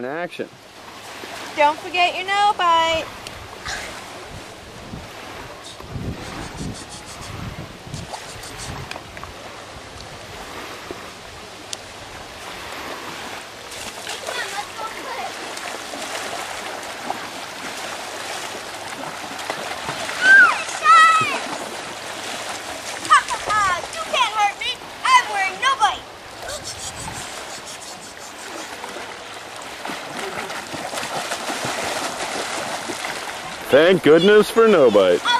in action. Don't forget your no bite. Thank goodness for no bite.